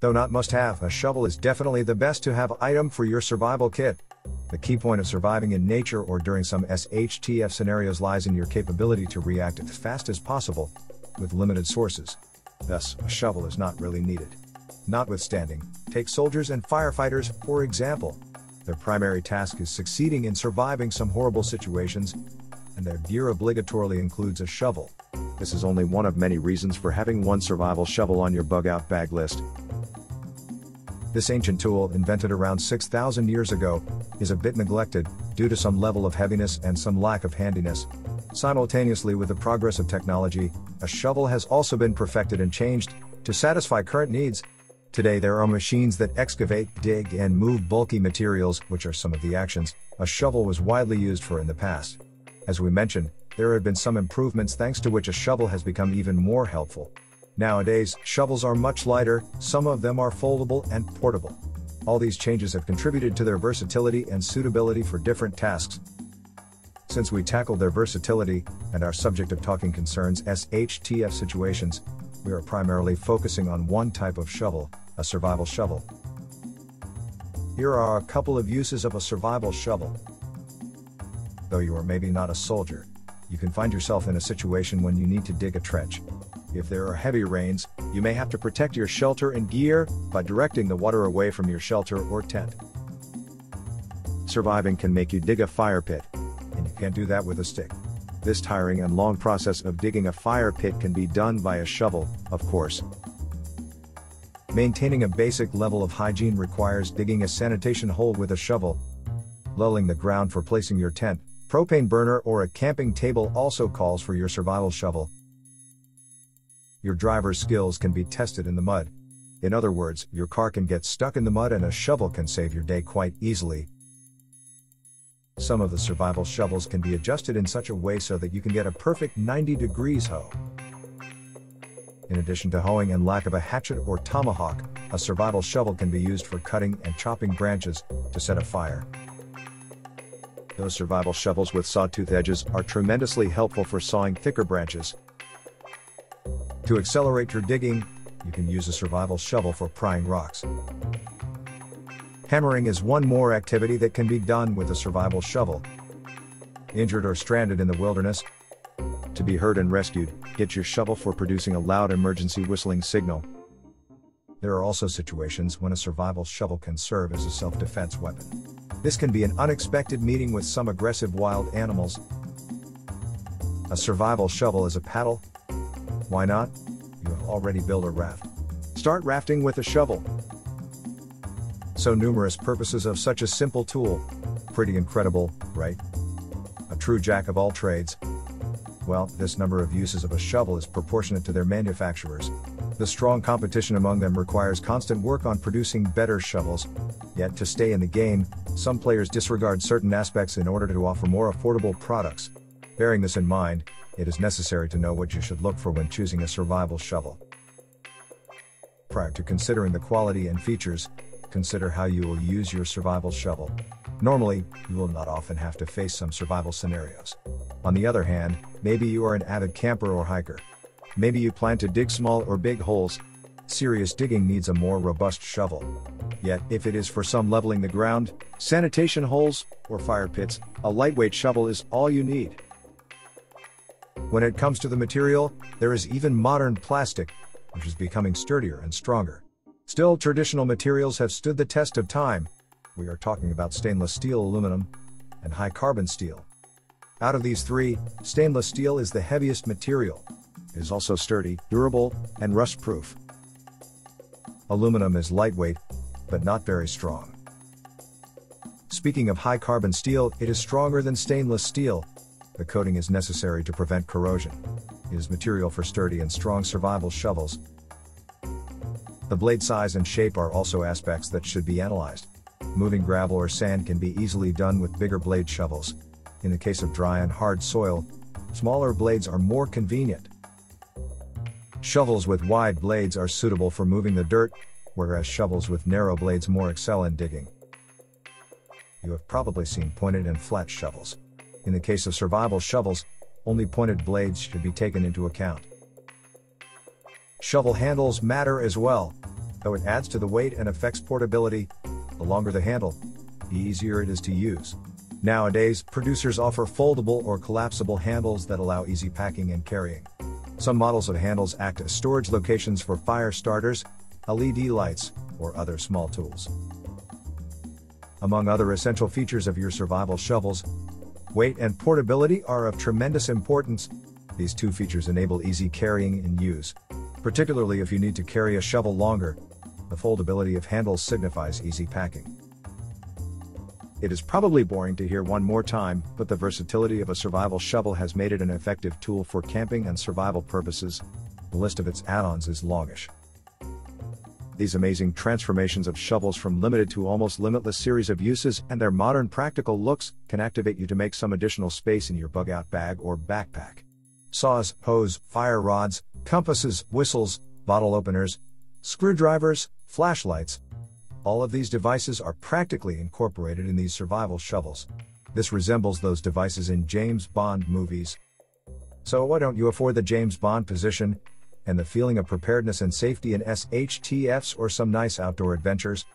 Though not must have, a shovel is definitely the best to have item for your survival kit. The key point of surviving in nature or during some SHTF scenarios lies in your capability to react as fast as possible, with limited sources. Thus, a shovel is not really needed. Notwithstanding, take soldiers and firefighters, for example. Their primary task is succeeding in surviving some horrible situations, and their gear obligatorily includes a shovel. This is only one of many reasons for having one survival shovel on your bug out bag list. This ancient tool, invented around 6,000 years ago, is a bit neglected, due to some level of heaviness and some lack of handiness. Simultaneously with the progress of technology, a shovel has also been perfected and changed, to satisfy current needs. Today there are machines that excavate, dig, and move bulky materials, which are some of the actions a shovel was widely used for in the past. As we mentioned, there have been some improvements thanks to which a shovel has become even more helpful. Nowadays, shovels are much lighter, some of them are foldable and portable. All these changes have contributed to their versatility and suitability for different tasks. Since we tackled their versatility, and our subject of talking concerns SHTF situations, we are primarily focusing on one type of shovel, a survival shovel. Here are a couple of uses of a survival shovel. Though you are maybe not a soldier, you can find yourself in a situation when you need to dig a trench. If there are heavy rains, you may have to protect your shelter and gear by directing the water away from your shelter or tent. Surviving can make you dig a fire pit, and you can't do that with a stick. This tiring and long process of digging a fire pit can be done by a shovel, of course. Maintaining a basic level of hygiene requires digging a sanitation hole with a shovel. Lulling the ground for placing your tent, propane burner, or a camping table also calls for your survival shovel. Your driver's skills can be tested in the mud. In other words, your car can get stuck in the mud and a shovel can save your day quite easily. Some of the survival shovels can be adjusted in such a way so that you can get a perfect 90 degrees hoe. In addition to hoeing and lack of a hatchet or tomahawk, a survival shovel can be used for cutting and chopping branches to set a fire. Those survival shovels with sawtooth edges are tremendously helpful for sawing thicker branches, to accelerate your digging, you can use a survival shovel for prying rocks. Hammering is one more activity that can be done with a survival shovel. Injured or stranded in the wilderness? To be heard and rescued, get your shovel for producing a loud emergency whistling signal. There are also situations when a survival shovel can serve as a self defense weapon. This can be an unexpected meeting with some aggressive wild animals. A survival shovel is a paddle, why not? You have already built a raft. Start rafting with a shovel. So numerous purposes of such a simple tool. Pretty incredible, right? A true jack of all trades. Well, this number of uses of a shovel is proportionate to their manufacturers. The strong competition among them requires constant work on producing better shovels. Yet, to stay in the game, some players disregard certain aspects in order to offer more affordable products. Bearing this in mind, it is necessary to know what you should look for when choosing a survival shovel. Prior to considering the quality and features, consider how you will use your survival shovel. Normally, you will not often have to face some survival scenarios. On the other hand, maybe you are an avid camper or hiker. Maybe you plan to dig small or big holes. Serious digging needs a more robust shovel. Yet, if it is for some leveling the ground, sanitation holes, or fire pits, a lightweight shovel is all you need. When it comes to the material, there is even modern plastic, which is becoming sturdier and stronger. Still, traditional materials have stood the test of time. We are talking about stainless steel aluminum and high carbon steel. Out of these three, stainless steel is the heaviest material. It is also sturdy, durable, and rust proof. Aluminum is lightweight, but not very strong. Speaking of high carbon steel, it is stronger than stainless steel, the coating is necessary to prevent corrosion. It is material for sturdy and strong survival shovels. The blade size and shape are also aspects that should be analyzed. Moving gravel or sand can be easily done with bigger blade shovels. In the case of dry and hard soil, smaller blades are more convenient. Shovels with wide blades are suitable for moving the dirt, whereas shovels with narrow blades more excel in digging. You have probably seen pointed and flat shovels. In the case of survival shovels, only pointed blades should be taken into account. Shovel handles matter as well. Though it adds to the weight and affects portability, the longer the handle, the easier it is to use. Nowadays, producers offer foldable or collapsible handles that allow easy packing and carrying. Some models of handles act as storage locations for fire starters, LED lights, or other small tools. Among other essential features of your survival shovels, weight and portability are of tremendous importance. These two features enable easy carrying and use, particularly if you need to carry a shovel longer. The foldability of handles signifies easy packing. It is probably boring to hear one more time, but the versatility of a survival shovel has made it an effective tool for camping and survival purposes. The list of its add ons is longish. These amazing transformations of shovels from limited to almost limitless series of uses and their modern practical looks can activate you to make some additional space in your bug out bag or backpack. Saws, hoes, fire rods, compasses, whistles, bottle openers, screwdrivers, flashlights. All of these devices are practically incorporated in these survival shovels. This resembles those devices in James Bond movies. So why don't you afford the James Bond position and the feeling of preparedness and safety in SHTFs or some nice outdoor adventures,